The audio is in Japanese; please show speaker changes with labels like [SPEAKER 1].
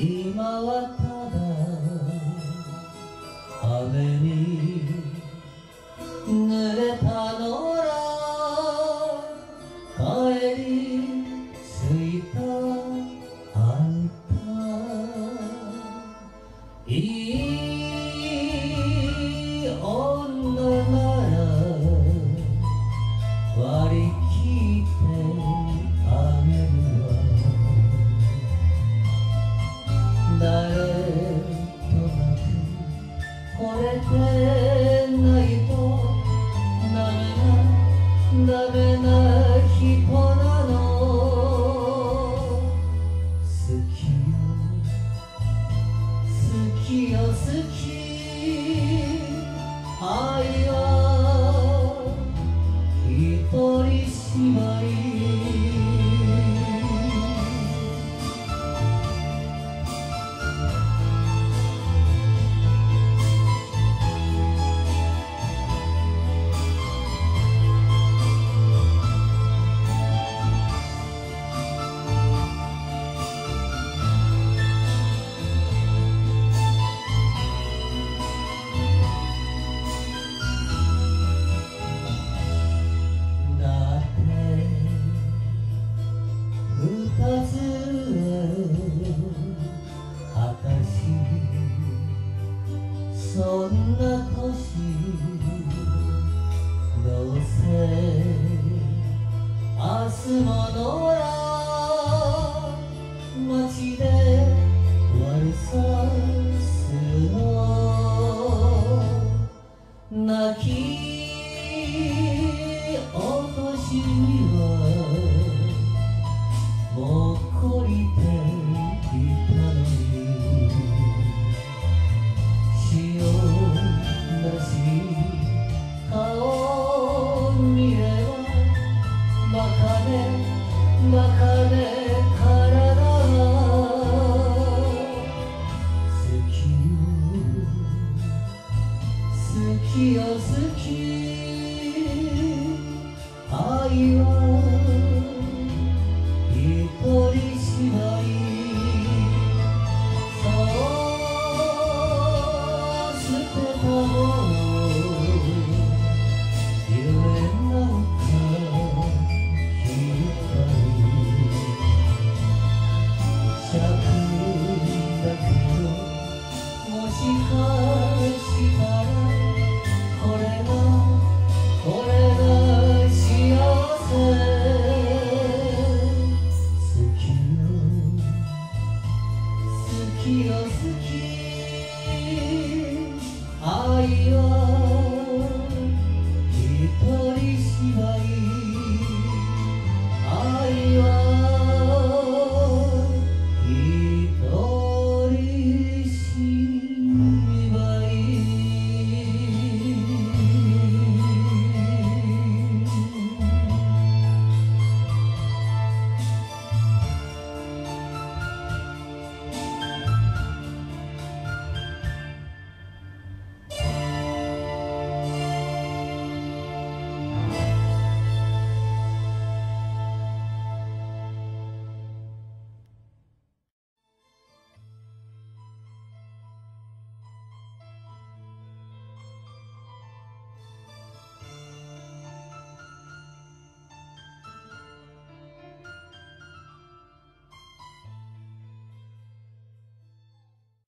[SPEAKER 1] 今はただ雨に誰となく惚れてないとダメなダメな人なの？好きよ。好きよ。好き。街でワルサスの。泣き落としは好きよ好き愛は you.